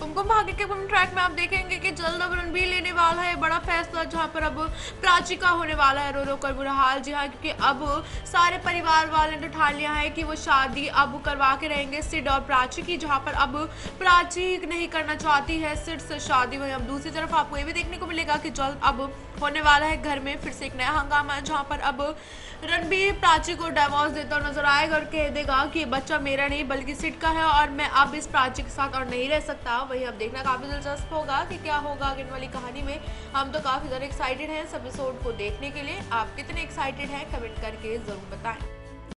कुमकुम भाग्य के ट्रैक में आप देखेंगे कि जल्द अब रणबीर लेने वाला है। बड़ा फैसला जहाँ पर अब प्राची का होने वाला है रो रो कर बुरा हाल। जी हाँ क्योंकि अब सारे परिवार वाले ने ठान लिया है कि वो शादी अब करवा के रहेंगे सिड और प्राची की जहाँ पर अब प्राची नहीं करना चाहती है, सिड से शादी वहीं अब दूसरी तरफ़ आपको ये भी देखने को मिलेगा कि जल्द अब होने वाला है घर में फिर से एक नया हंगामा है जहाँ पर अब रणबीर प्राची को डाइवोर्स देता नज़र आएगा और कह देगा कि बच्चा मेरा नहीं, बल्कि सिड का है और मैं अब इस प्राची के साथ और नहीं रह सकता। वही अब देखना काफ़ी दिलचस्प होगा कि क्या होगा आगे वाली कहानी में। हम तो काफ़ी ज़्यादा एक्साइटेड हैं इस एपिसोड को देखने के लिए। आप कितने एक्साइटेड हैं, कमेंट करके ज़रूर बताएँ।